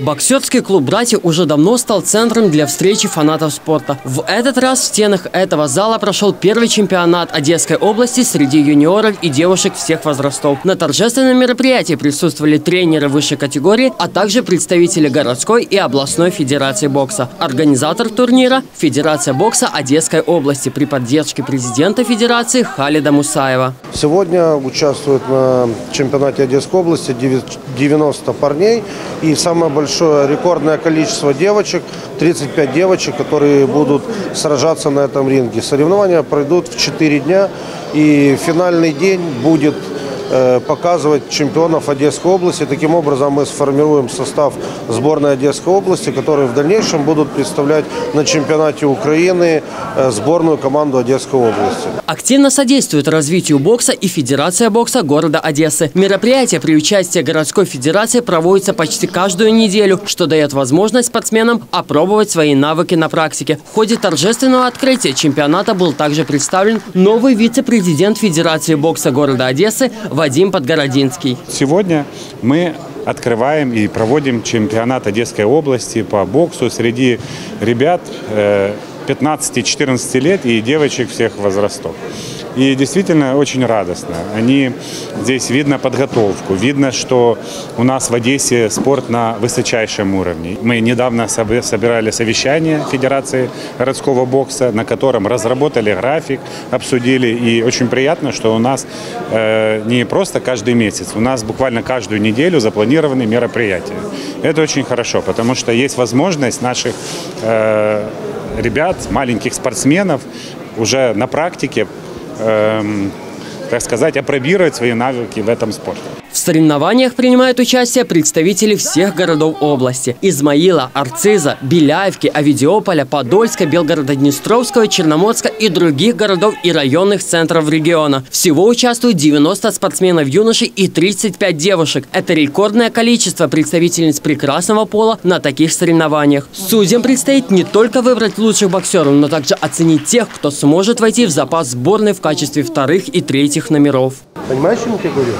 Боксерский клуб «Братья» уже давно стал центром для встречи фанатов спорта. В этот раз в стенах этого зала прошел первый чемпионат Одесской области среди юниоров и девушек всех возрастов. На торжественном мероприятии присутствовали тренеры высшей категории, а также представители городской и областной федерации бокса. Организатор турнира – Федерация бокса Одесской области при поддержке президента федерации Халида Мусаева. Сегодня участвуют на чемпионате Одесской области 90 парней и самое большое рекордное количество девочек, 35 девочек, которые будут сражаться на этом ринге. Соревнования пройдут в 4 дня и финальный день будет показывать чемпионов Одесской области. Таким образом мы сформируем состав сборной Одесской области, которые в дальнейшем будут представлять на чемпионате Украины э, сборную команду Одесской области. Активно содействует развитию бокса и Федерация бокса города Одессы. Мероприятия при участии городской федерации проводятся почти каждую неделю, что дает возможность спортсменам опробовать свои навыки на практике. В ходе торжественного открытия чемпионата был также представлен новый вице-президент Федерации бокса города Одессы Вадим Подгородинский. Сегодня мы открываем и проводим чемпионат Одесской области по боксу среди ребят э, 15-14 лет и девочек всех возрастов. И действительно очень радостно. Они здесь видно подготовку, видно, что у нас в Одессе спорт на высочайшем уровне. Мы недавно собирали совещание Федерации городского бокса, на котором разработали график, обсудили. И очень приятно, что у нас э, не просто каждый месяц, у нас буквально каждую неделю запланированы мероприятия. Это очень хорошо, потому что есть возможность наших э, ребят, маленьких спортсменов уже на практике, эм, так сказать, опробировать свои навыки в этом спорте. В соревнованиях принимают участие представители всех городов области. Измаила, Арциза, Беляевки, Авидиополя, Подольска, Белгорода-Днестровского, Черноморска и других городов и районных центров региона. Всего участвуют 90 спортсменов юношей и 35 девушек. Это рекордное количество представительниц прекрасного пола на таких соревнованиях. Судьям предстоит не только выбрать лучших боксеров, но также оценить тех, кто сможет войти в запас сборной в качестве вторых и третьих номеров. Понимаешь, что я тебе говорю?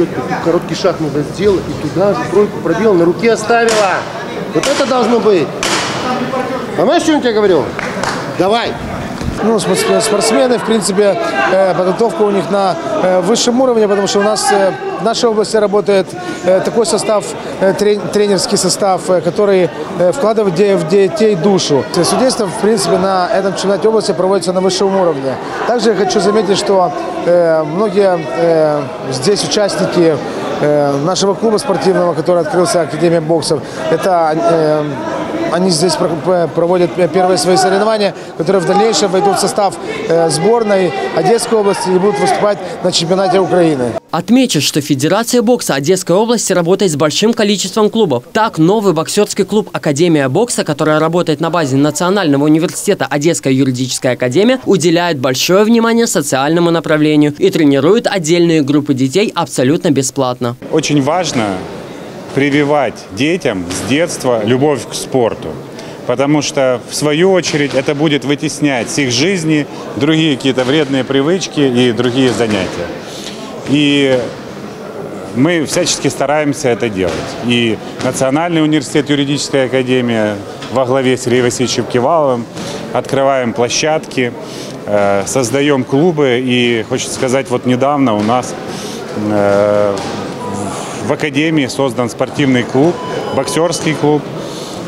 Четко, тут короткий шаг надо сделать, и туда же тройку пробил, на руке оставила. Вот это должно быть. Понимаешь, что я тебе говорю? Давай ну, спортсмены, в принципе, э, подготовка у них на э, высшем уровне, потому что у нас э, в нашей области работает такой состав, тренерский состав, который вкладывает в детей душу. Судейство, в принципе, на этом чемпионате области проводится на высшем уровне. Также я хочу заметить, что многие здесь участники нашего клуба спортивного, который открылся Академия боксов, это они здесь проводят первые свои соревнования, которые в дальнейшем войдут в состав э, сборной Одесской области и будут выступать на чемпионате Украины. Отмечу, что Федерация бокса Одесской области работает с большим количеством клубов. Так, новый боксерский клуб «Академия бокса», которая работает на базе Национального университета Одесская юридическая академия, уделяет большое внимание социальному направлению и тренирует отдельные группы детей абсолютно бесплатно. Очень важно прививать детям с детства любовь к спорту. Потому что, в свою очередь, это будет вытеснять с их жизни другие какие-то вредные привычки и другие занятия. И мы всячески стараемся это делать. И Национальный университет юридическая академия во главе с Сергеем Васильевичем Киваловым открываем площадки, э, создаем клубы. И хочется сказать, вот недавно у нас э, в Академии создан спортивный клуб, боксерский клуб.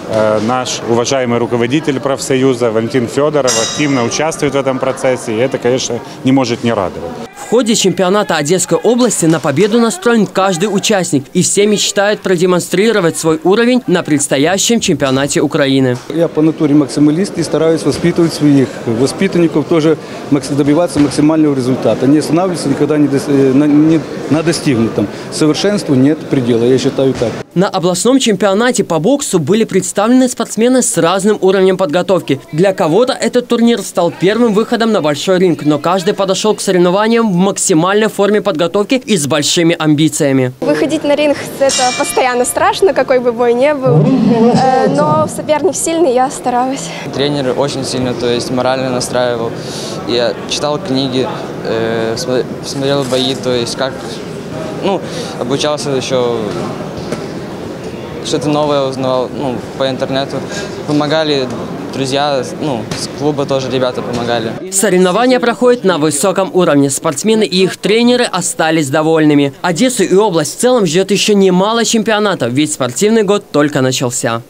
Э, наш уважаемый руководитель профсоюза Валентин Федоров активно участвует в этом процессе, и это, конечно, не может не радовать. В ходе чемпионата Одесской области на победу настроен каждый участник, и все мечтают продемонстрировать свой уровень на предстоящем чемпионате Украины. Я по натуре максималист и стараюсь воспитывать своих воспитанников, тоже добиваться максимального результата. Не останавливаться никогда не, э, на, не на достигнутом. Совершенству нет предела, я считаю так. На областном чемпионате по боксу были представлены спортсмены с разным уровнем подготовки. Для кого-то этот турнир стал первым выходом на большой ринг, но каждый подошел к соревнованиям в максимальной форме подготовки и с большими амбициями. Выходить на ринг – это постоянно страшно, какой бы бой ни был, э, но соперник сильный, я старалась. Тренер очень сильно, то есть морально настраивал. Я читал книги, э, смотрел бои, то есть как, ну, обучался еще что-то новое узнавал ну, по интернету. Помогали друзья, ну, с клуба тоже ребята помогали. Соревнования проходят на высоком уровне. Спортсмены и их тренеры остались довольными. Одессу и область в целом ждет еще немало чемпионатов, ведь спортивный год только начался.